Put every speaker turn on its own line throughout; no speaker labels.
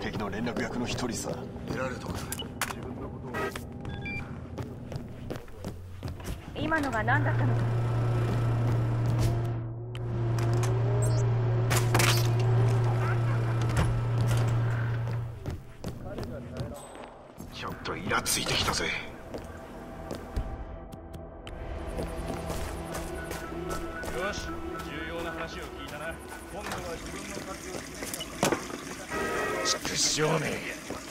敵の連絡役の一人さ。
出られたか？
今のが何だったのか？
ちょっとイラついてきたぜ。
し重要な話を聞いたな。今度は自分の活用を
決め
オーケー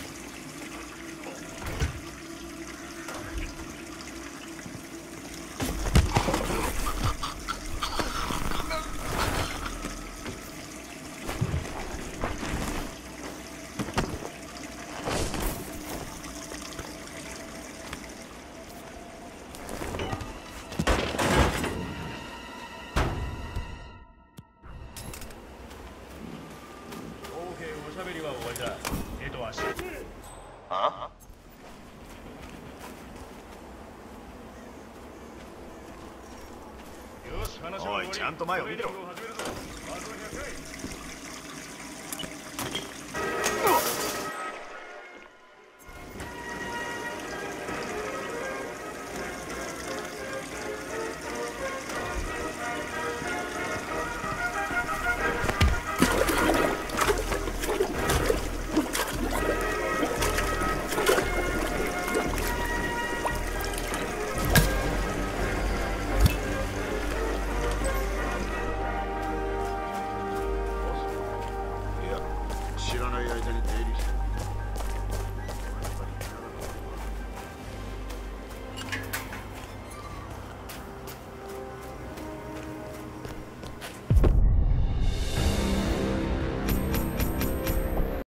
おしゃべりは終わりだ。えとはし
あ
よし話を
おいちゃんと前を見てろ
知らない間に出入りしてる。